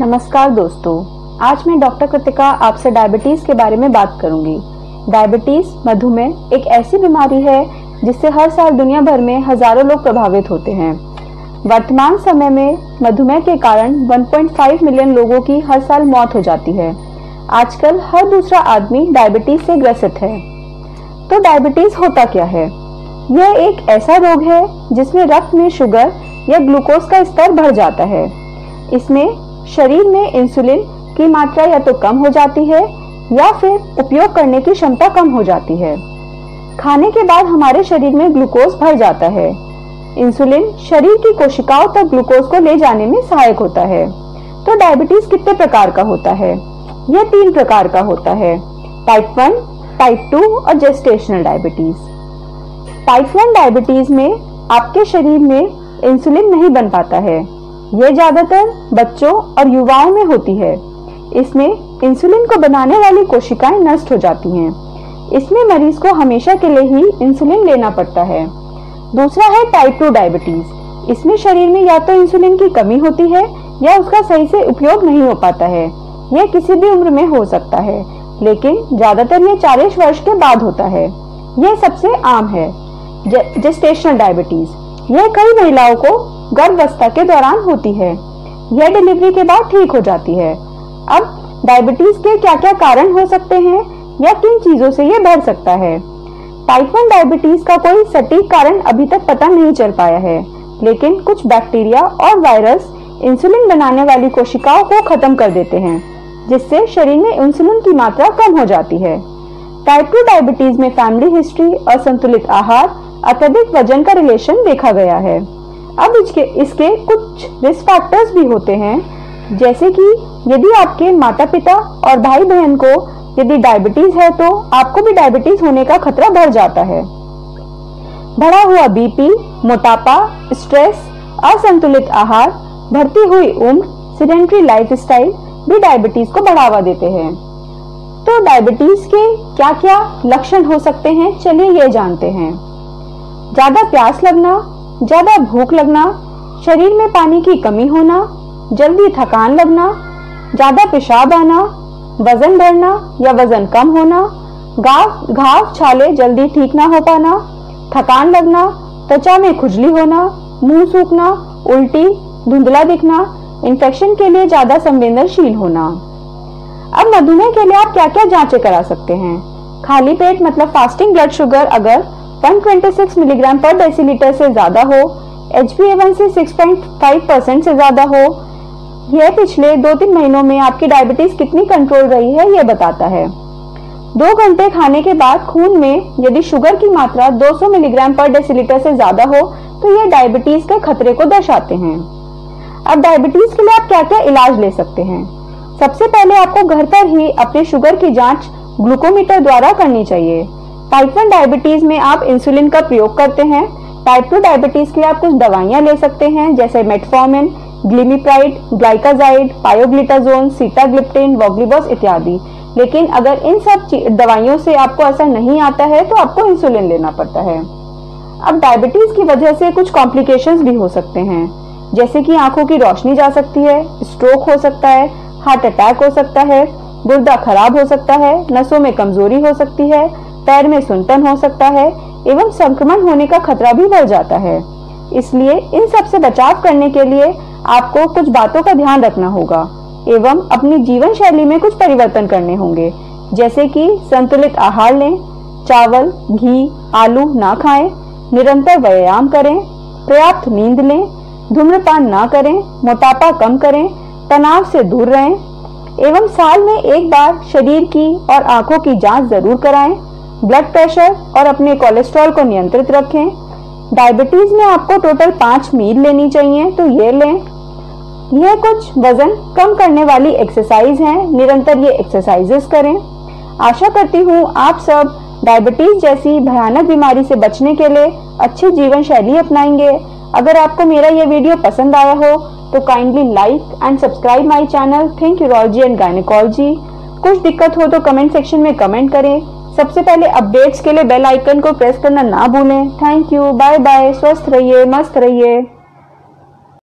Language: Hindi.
नमस्कार दोस्तों। आज मैं डॉक्टर कृतिका आपसे डायबिटीज़ के बारे में बात करूँगी। डायबिटीज़ मधुमेह एक ऐसी बीमारी है जिससे हर साल दुनिया भर में हज़ारों लोग प्रभावित होते हैं। वर्तमान समय में मधुमेह के कारण 1.5 मिलियन लोगों की हर साल मौत हो जाती है। आजकल हर दूसरा आदमी डायबिटीज़ से ग्रसित है। तो डायबिटीज़ होता क्या है? यह एक ऐसा रोग है जिसमें रक्त में शुगर या ग्लूकोज का स्तर बढ़ जाता है। इसमें शरीर में इंसुलिन की मात्रा या तो कम हो जाती है, या फिर उपयोग करने की क्षमता कम हो जाती है। खाने के बाद हमारे शरीर में ग्लूकोज भर जाता है। इंसुलिन शरीर की कोशिकाओं तक ग्लूकोज को ले जाने में सहायक होता है। तो डायबिटीज़ कितने प्रकार का होता है? यह तीन प्रकार का होता है। टाइप वन टाइप टू और gestational diabetes type one diabetes में आपके शरीर में इंसुलिन नहीं बन पाता है। यह ज़्यादातर बच्चों और युवाओं में होती है। इसमें इंसुलिन को बनाने वाली कोशिकाएँ नष्ट हो जाती हैं। इसमें मरीज़ को हमेशा के लिए ही इंसुलिन लेना पड़ता है। दूसरा है टाइप टू डायबिटीज़ इसमें शरीर में या तो इंसुलिन की कमी होती है या उसका सही से उपयोग नहीं हो पाता है। यह किसी भी उम्र में हो सकता है, लेकिन ज़्यादातर यह चालीस वर्ष के बाद होता है। यह सबसे आम है। जेस्टेशनल डायबिटीज़ यह कई महिलाओं को गर्भावस्था के दौरान होती है। यह डिलीवरी के बाद ठीक हो जाती है। अब डायबिटीज़ के क्या क्या कारण हो सकते हैं या किन चीज़ों से यह बढ़ सकता है? टाइप वन डायबिटीज़ का कोई सटीक कारण अभी तक पता नहीं चल पाया है, लेकिन कुछ बैक्टीरिया और वायरस इंसुलिन बनाने वाली कोशिकाओं को खत्म कर देते हैं, जिससे शरीर में इंसुलिन की मात्रा कम हो जाती है। टाइप टू डायबिटीज़ में फैमिली हिस्ट्री असंतुलित आहार, अत्यधिक वज़न का रिलेशन देखा गया है। अब इसके इसके कुछ रिस्क फैक्टर्स भी होते हैं। जैसे कि यदि आपके माता पिता और भाई बहन को यदि डायबिटीज़ है तो आपको भी डायबिटीज़ होने का खतरा बढ़ जाता है। बढ़ा हुआ बीपी मोटापा स्ट्रेस असंतुलित आहार, बढ़ती हुई उम्र सीडेंट्री लाइफस्टाइल भी डायबिटीज़ को बढ़ावा देते हैं। तो डायबिटीज़ के क्या क्या लक्षण हो सकते हैं? चलिए ये जानते हैं। ज़्यादा प्यास लगना ज़्यादा भूख लगना, शरीर में पानी की कमी होना, जल्दी थकान लगना, ज़्यादा पेशाब आना, वज़न बढ़ना या वज़न कम होना घाव घाव छाले जल्दी ठीक ना हो पाना, थकान लगना, त्वचा में खुजली होना, मुँह सूखना, उल्टी, धुंधला दिखना इन्फेक्शन के लिए ज़्यादा संवेदनशील होना। अब मधुमेह के लिए आप क्या क्या जांचें करा सकते हैं? खाली पेट मतलब फास्टिंग ब्लड शुगर अगर 126 मिलीग्राम पर डेसीलीटर से ज़्यादा हो H B A one C 6.5 percent से ज़्यादा हो। यह पिछले दो तीन महीनों में आपकी डायबिटीज़ कितनी कंट्रोल रही है, यह बताता है। दो घंटे खाने के बाद खून में यदि शुगर की मात्रा 200 मिलीग्राम पर डेसीलीटर से ज़्यादा हो तो यह डायबिटीज़ के खतरे को दर्शाते हैं। अब डायबिटीज़ के लिए आप क्या क्या इलाज ले सकते हैं? सबसे पहले आपको घर पर ही अपने शुगर की जाँच ग्लूकोमीटर द्वारा करनी चाहिए। टाइप वन डायबिटीज़ में आप इंसुलिन का प्रयोग करते हैं। टाइप टू डायबिटीज़ के लिए आप कुछ दवाइयाँ ले सकते हैं, जैसे metformin glimepiride gliclazide pioglitazone sitagliptin voglibose इत्यादि। लेकिन अगर इन सब दवाइयों से आपको असर नहीं आता है तो आपको इंसुलिन लेना पड़ता है। अब डायबिटीज़ की वजह से कुछ कॉम्प्लिकेशंस भी हो सकते हैं। जैसे कि आँखों की रोशनी जा सकती है स्ट्रोक हो सकता है हार्ट अटैक हो सकता है, गुर्दा खराब हो सकता है, नसों में कमज़ोरी हो सकती है पैर में सुनपन हो सकता है एवं संक्रमण होने का खतरा भी बढ़ जाता है। इसलिए इन सबसे बचाव करने के लिए आपको कुछ बातों का ध्यान रखना होगा एवं अपनी जीवन शैली में कुछ परिवर्तन करने होंगे। जैसे कि संतुलित आहार लें चावल घी आलू ना खाएँ, निरंतर व्यायाम करें पर्याप्त नींद लें धूम्रपान ना करें मोटापा कम करें तनाव से दूर रहें एवं साल में एक बार शरीर की और आँखों की जाँच ज़रूर कराएँ। ब्लड प्रेशर और अपने कोलेस्ट्रॉल को नियंत्रित रखें। डायबिटीज़ में आपको टोटल पाँच मील लेनी चाहिए तो ये लें। यह कुछ वज़न कम करने वाली एक्सरसाइज हैं, निरंतर ये एक्सरसाइजेस करें। आशा करती हूँ आप सब डायबिटीज़ जैसी भयानक बीमारी से बचने के लिए अच्छी जीवन शैली अपनाएँगे। अगर आपको मेरा ये वीडियो पसंद आया हो तो kindly like and subscribe my channel think urology and gynaecology कुछ दिक्कत हो तो कमेंट सेक्शन में कमेंट करें। सबसे पहले अपडेट्स के लिए बेल आइकन को प्रेस करना ना भूलें। थैंक यू बाय बाय स्वस्थ रहिए, मस्त रहिए।